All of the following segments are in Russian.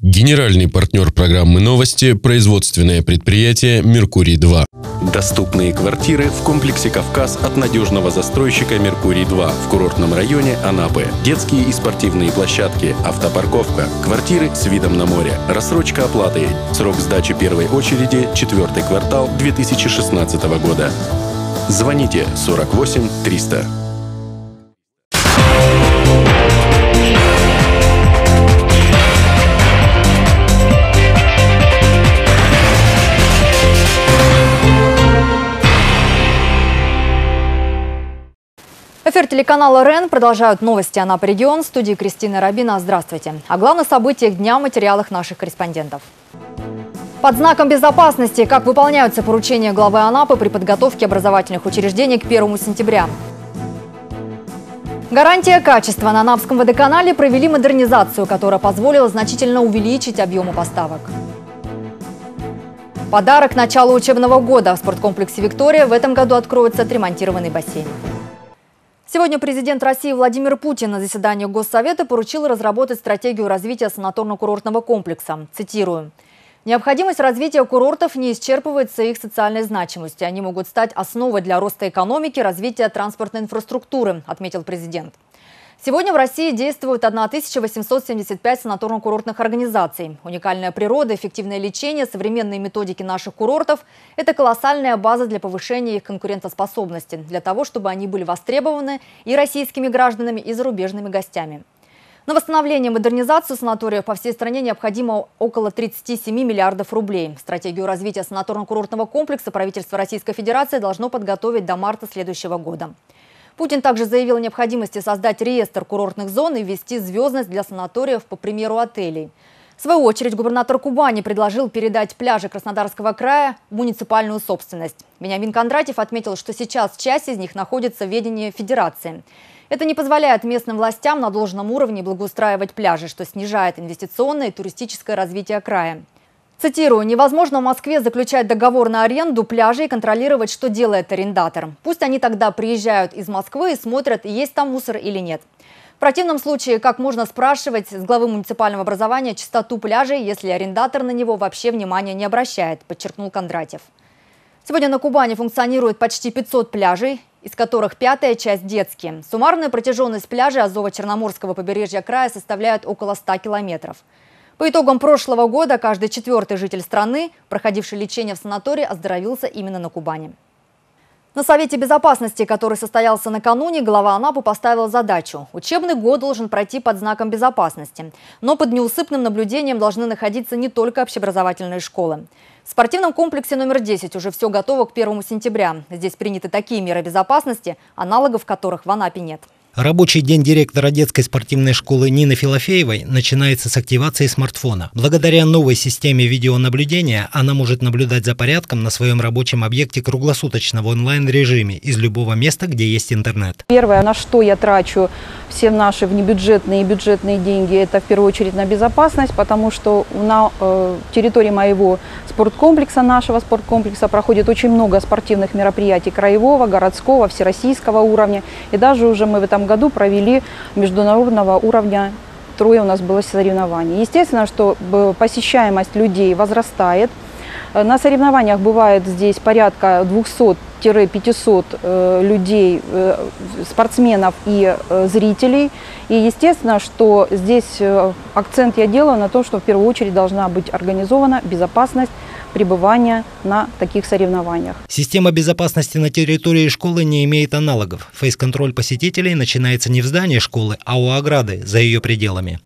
Генеральный партнер программы «Новости» – производственное предприятие «Меркурий-2». Доступные квартиры в комплексе «Кавказ» от надежного застройщика «Меркурий-2» в курортном районе Анапы. Детские и спортивные площадки, автопарковка, квартиры с видом на море, рассрочка оплаты. Срок сдачи первой очереди – четвертый квартал 2016 года. Звоните 48 300. Эфир телеканала РЕН продолжают новости Анапа регион. В студии Кристина Рабина. Здравствуйте. О главных событиях дня в материалах наших корреспондентов. Под знаком безопасности, как выполняются поручения главы Анапы при подготовке образовательных учреждений к 1 сентября. Гарантия качества на Анапском водоканале провели модернизацию, которая позволила значительно увеличить объемы поставок. Подарок начала учебного года. В спорткомплексе «Виктория» в этом году откроется отремонтированный бассейн. Сегодня президент России Владимир Путин на заседании Госсовета поручил разработать стратегию развития санаторно-курортного комплекса. Цитирую. Необходимость развития курортов не исчерпывается их социальной значимостью. Они могут стать основой для роста экономики, развития транспортной инфраструктуры, отметил президент. Сегодня в России действует 1875 санаторно-курортных организаций. Уникальная природа, эффективное лечение, современные методики наших курортов – это колоссальная база для повышения их конкурентоспособности, для того, чтобы они были востребованы и российскими гражданами, и зарубежными гостями. На восстановление и модернизацию санаториев по всей стране необходимо около 37 миллиардов рублей. Стратегию развития санаторно-курортного комплекса правительство Российской Федерации должно подготовить до марта следующего года. Путин также заявил о необходимости создать реестр курортных зон и ввести звездность для санаториев по примеру отелей. В свою очередь губернатор Кубани предложил передать пляжи Краснодарского края в муниципальную собственность. Вениамин Кондратьев отметил, что сейчас часть из них находится в ведении Федерации. Это не позволяет местным властям на должном уровне благоустраивать пляжи, что снижает инвестиционное и туристическое развитие края. Цитирую, невозможно в Москве заключать договор на аренду пляжей и контролировать, что делает арендатор. Пусть они тогда приезжают из Москвы и смотрят, есть там мусор или нет. В противном случае, как можно спрашивать с главы муниципального образования чистоту пляжей, если арендатор на него вообще внимания не обращает, подчеркнул Кондратьев. Сегодня на Кубани функционирует почти 500 пляжей, из которых пятая часть детские. Суммарная протяженность пляжей Азово-Черноморского побережья края составляет около 100 километров. По итогам прошлого года каждый четвертый житель страны, проходивший лечение в санатории, оздоровился именно на Кубани. На Совете безопасности, который состоялся накануне, глава Анапы поставил задачу. Учебный год должен пройти под знаком безопасности. Но под неусыпным наблюдением должны находиться не только общеобразовательные школы. В спортивном комплексе номер 10 уже все готово к 1 сентября. Здесь приняты такие меры безопасности, аналогов которых в Анапе нет. Рабочий день директора детской спортивной школы Нины Филофеевой начинается с активации смартфона. Благодаря новой системе видеонаблюдения она может наблюдать за порядком на своем рабочем объекте круглосуточно в онлайн-режиме из любого места, где есть интернет. Первое, на что я трачу все наши внебюджетные и бюджетные деньги, это в первую очередь на безопасность, потому что на э, территории моего спорткомплекса, нашего спорткомплекса, проходит очень много спортивных мероприятий краевого, городского, всероссийского уровня. И даже уже мы в этом году провели международного уровня трое у нас было соревнований. Естественно, что э, посещаемость людей возрастает. Э, на соревнованиях бывает здесь порядка 200-500 э, людей, спортсменов и зрителей. И естественно, что здесь акцент я делаю на то, что в первую очередь должна быть организована безопасность пребывания на таких соревнованиях. Система безопасности на территории школы не имеет аналогов. Фейс-контроль посетителей начинается не в здании школы, а у ограды за ее пределами.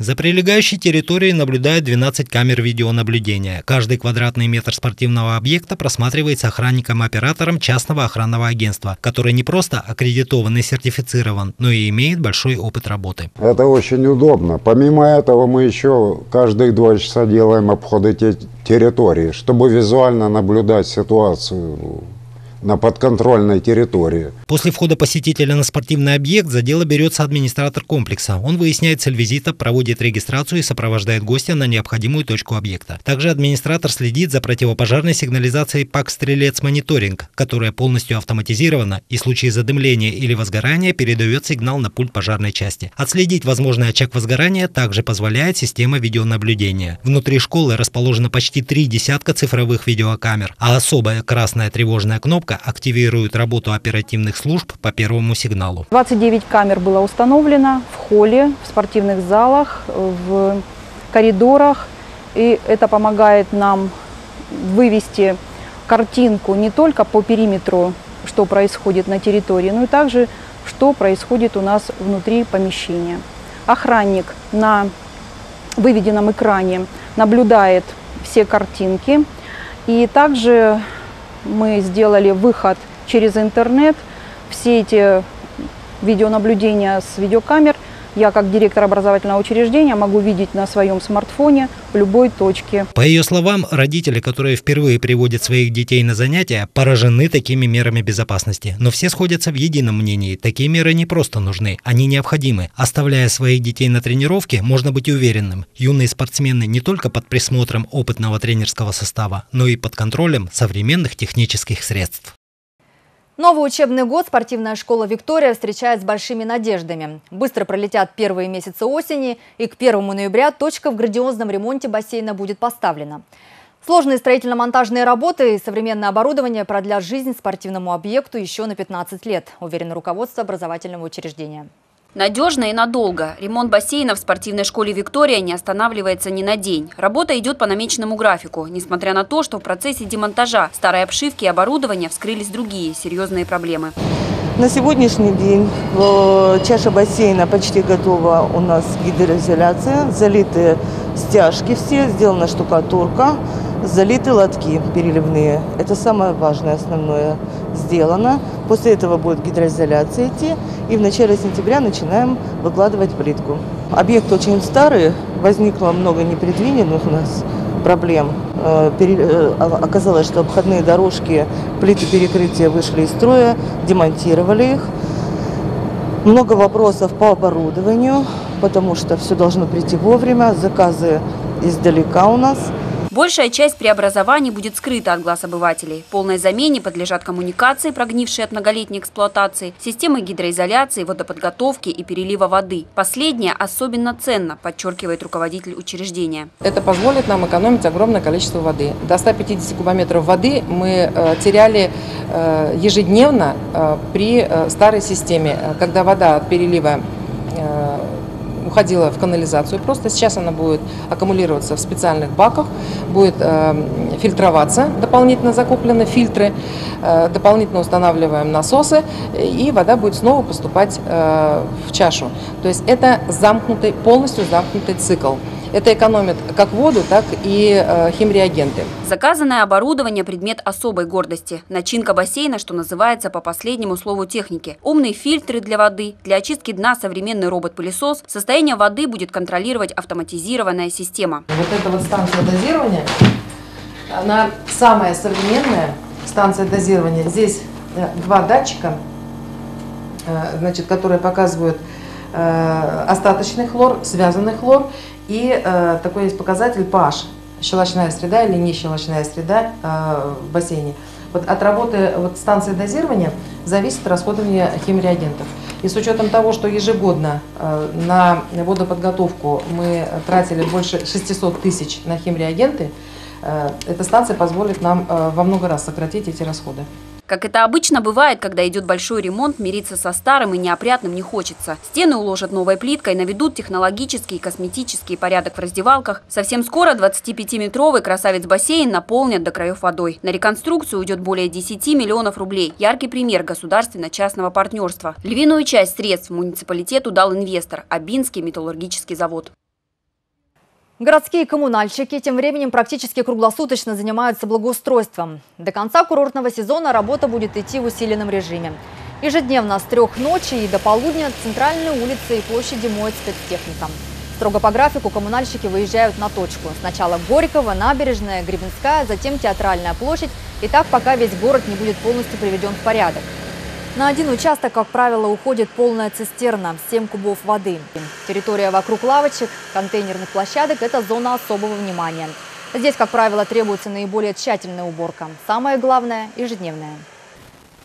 За прилегающей территорией наблюдают 12 камер видеонаблюдения. Каждый квадратный метр спортивного объекта просматривается охранником-оператором частного охранного агентства, который не просто аккредитован и сертифицирован, но и имеет большой опыт работы. Это очень удобно. Помимо этого мы еще каждые два часа делаем обходы территории, чтобы визуально наблюдать ситуацию на подконтрольной территории. После входа посетителя на спортивный объект за дело берется администратор комплекса. Он выясняет цель визита, проводит регистрацию и сопровождает гостя на необходимую точку объекта. Также администратор следит за противопожарной сигнализацией ПАК «Стрелец Мониторинг», которая полностью автоматизирована и в случае задымления или возгорания передает сигнал на пульт пожарной части. Отследить возможный очаг возгорания также позволяет система видеонаблюдения. Внутри школы расположено почти три десятка цифровых видеокамер, а особая красная тревожная кнопка активирует работу оперативных служб по первому сигналу. 29 камер было установлено в холле, в спортивных залах, в коридорах. И это помогает нам вывести картинку не только по периметру, что происходит на территории, но и также, что происходит у нас внутри помещения. Охранник на выведенном экране наблюдает все картинки. И также мы сделали выход через интернет. Все эти видеонаблюдения с видеокамер – я как директор образовательного учреждения могу видеть на своем смартфоне в любой точке. По ее словам, родители, которые впервые приводят своих детей на занятия, поражены такими мерами безопасности. Но все сходятся в едином мнении. Такие меры не просто нужны, они необходимы. Оставляя своих детей на тренировке, можно быть уверенным. Юные спортсмены не только под присмотром опытного тренерского состава, но и под контролем современных технических средств. Новый учебный год спортивная школа «Виктория» встречает с большими надеждами. Быстро пролетят первые месяцы осени, и к 1 ноября точка в грандиозном ремонте бассейна будет поставлена. Сложные строительно-монтажные работы и современное оборудование продлят жизнь спортивному объекту еще на 15 лет, уверено руководство образовательного учреждения. Надежно и надолго. Ремонт бассейна в спортивной школе «Виктория» не останавливается ни на день. Работа идет по намеченному графику, несмотря на то, что в процессе демонтажа старой обшивки и оборудования вскрылись другие серьезные проблемы. На сегодняшний день чаша бассейна почти готова. У нас гидроизоляция, залиты стяжки все, сделана штукатурка залиты лотки переливные. Это самое важное, основное сделано. После этого будет гидроизоляция идти. И в начале сентября начинаем выкладывать плитку. Объект очень старый, возникло много непредвиденных у нас проблем. Э, э, оказалось, что обходные дорожки, плиты перекрытия вышли из строя, демонтировали их. Много вопросов по оборудованию, потому что все должно прийти вовремя. Заказы издалека у нас – Большая часть преобразований будет скрыта от глаз обывателей. Полной замене подлежат коммуникации, прогнившие от многолетней эксплуатации, системы гидроизоляции, водоподготовки и перелива воды. Последнее особенно ценно, подчеркивает руководитель учреждения. Это позволит нам экономить огромное количество воды. До 150 кубометров воды мы э, теряли э, ежедневно э, при старой системе, когда вода от перелива уходила в канализацию просто. Сейчас она будет аккумулироваться в специальных баках, будет э, фильтроваться, дополнительно закуплены фильтры, э, дополнительно устанавливаем насосы, и вода будет снова поступать э, в чашу. То есть это замкнутый, полностью замкнутый цикл. Это экономит как воду, так и э, химреагенты. Заказанное оборудование – предмет особой гордости. Начинка бассейна, что называется по последнему слову техники. Умные фильтры для воды, для очистки дна современный робот-пылесос. Состояние воды будет контролировать автоматизированная система. Вот эта вот станция дозирования, она самая современная станция дозирования. Здесь э, два датчика, э, значит, которые показывают остаточный хлор, связанный хлор и э, такой есть показатель pH, щелочная среда или не щелочная среда э, в бассейне. Вот от работы вот, станции дозирования зависит расходование химреагентов. И с учетом того, что ежегодно э, на водоподготовку мы тратили больше 600 тысяч на химреагенты, э, эта станция позволит нам э, во много раз сократить эти расходы. Как это обычно бывает, когда идет большой ремонт, мириться со старым и неопрятным не хочется. Стены уложат новой плиткой, наведут технологический и косметический порядок в раздевалках. Совсем скоро 25-метровый красавец-бассейн наполнят до краев водой. На реконструкцию уйдет более 10 миллионов рублей. Яркий пример государственно-частного партнерства. Львиную часть средств муниципалитету дал инвестор – Абинский металлургический завод. Городские коммунальщики тем временем практически круглосуточно занимаются благоустройством. До конца курортного сезона работа будет идти в усиленном режиме. Ежедневно с трех ночи и до полудня центральные улицы и площади моет спецтехника. Строго по графику коммунальщики выезжают на точку. Сначала Горького, Набережная, Гребенская, затем Театральная площадь И так, пока весь город не будет полностью приведен в порядок. На один участок, как правило, уходит полная цистерна, 7 кубов воды. Территория вокруг лавочек, контейнерных площадок – это зона особого внимания. Здесь, как правило, требуется наиболее тщательная уборка. Самое главное – ежедневная.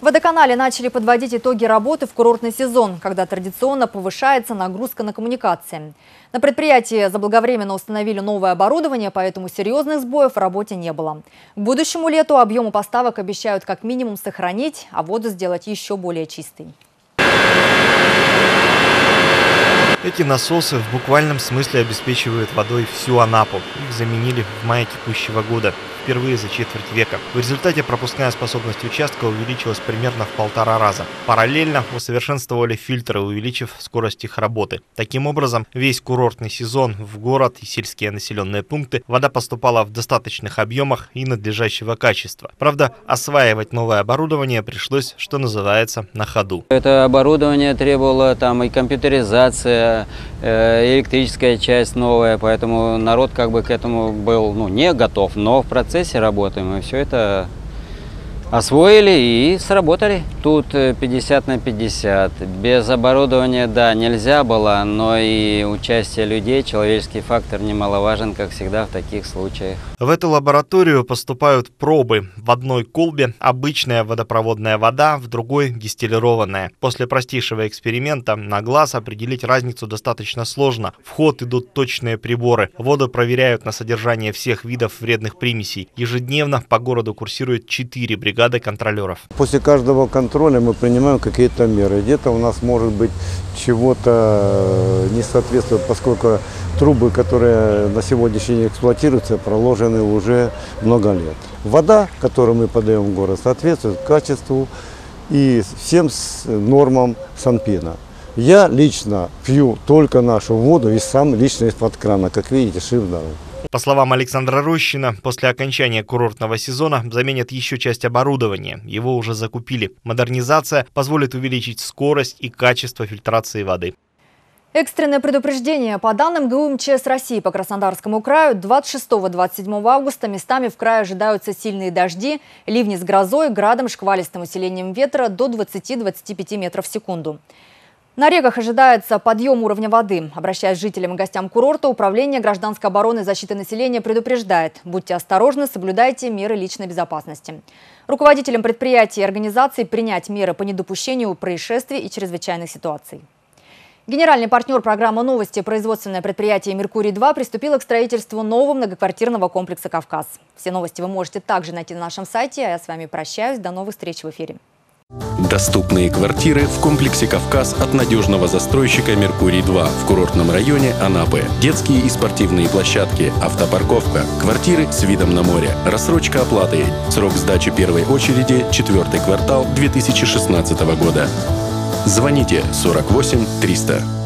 В водоканале начали подводить итоги работы в курортный сезон, когда традиционно повышается нагрузка на коммуникации. На предприятии заблаговременно установили новое оборудование, поэтому серьезных сбоев в работе не было. К будущему лету объемы поставок обещают как минимум сохранить, а воду сделать еще более чистой. Эти насосы в буквальном смысле обеспечивают водой всю Анапу. Их заменили в мае текущего года впервые за четверть века. В результате пропускная способность участка увеличилась примерно в полтора раза. Параллельно усовершенствовали фильтры, увеличив скорость их работы. Таким образом, весь курортный сезон в город и сельские населенные пункты вода поступала в достаточных объемах и надлежащего качества. Правда, осваивать новое оборудование пришлось, что называется, на ходу. Это оборудование требовало там и компьютеризация, э, электрическая часть новая, поэтому народ как бы к этому был ну, не готов, но в процессе процессе работаем, и все это освоили и сработали. Тут 50 э, на 50. Без оборудования, да, нельзя было, но и участие людей, человеческий фактор немаловажен, как всегда в таких случаях. В эту лабораторию поступают пробы. В одной колбе обычная водопроводная вода, в другой дистиллированная. После простейшего эксперимента на глаз определить разницу достаточно сложно. В ход идут точные приборы. Воду проверяют на содержание всех видов вредных примесей. Ежедневно по городу курсирует 4 бригады бригады контролеров. После каждого контроля мы принимаем какие-то меры. Где-то у нас может быть чего-то э, не соответствует, поскольку трубы, которые на сегодняшний день эксплуатируются, проложены уже много лет. Вода, которую мы подаем в город, соответствует качеству и всем нормам Санпина. Я лично пью только нашу воду и сам лично из-под крана, как видите, шив дорог. По словам Александра Рощина, после окончания курортного сезона заменят еще часть оборудования. Его уже закупили. Модернизация позволит увеличить скорость и качество фильтрации воды. Экстренное предупреждение. По данным ГУ МЧС России по Краснодарскому краю, 26-27 августа местами в крае ожидаются сильные дожди, ливни с грозой, градом, шквалистым усилением ветра до 20-25 метров в секунду. На реках ожидается подъем уровня воды. Обращаясь к жителям и гостям курорта, Управление гражданской обороны и защиты населения предупреждает. Будьте осторожны, соблюдайте меры личной безопасности. Руководителям предприятий и организаций принять меры по недопущению происшествий и чрезвычайных ситуаций. Генеральный партнер программы «Новости» производственное предприятие «Меркурий-2» приступило к строительству нового многоквартирного комплекса «Кавказ». Все новости вы можете также найти на нашем сайте. А я с вами прощаюсь. До новых встреч в эфире. Доступные квартиры в комплексе «Кавказ» от надежного застройщика «Меркурий-2» в курортном районе Анапы. Детские и спортивные площадки, автопарковка, квартиры с видом на море, рассрочка оплаты. Срок сдачи первой очереди – четвертый квартал 2016 года. Звоните 48 300.